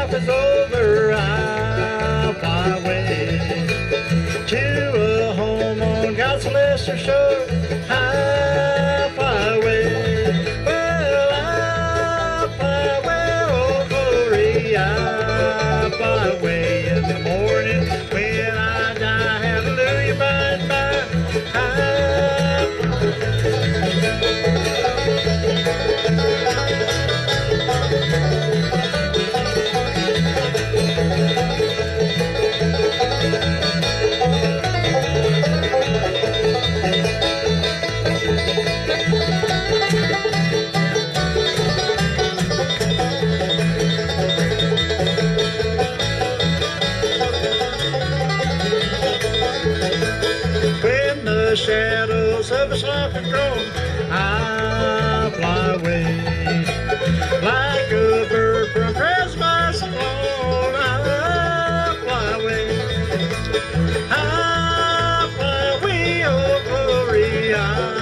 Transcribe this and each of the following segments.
life is over, I'll fly away to a home on God's lesser shore. I'll the shadows of life have grown, I'll fly away. Like a bird from Christmas alone, I'll fly away. I'll fly away, oh glory, I'll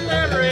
Mary.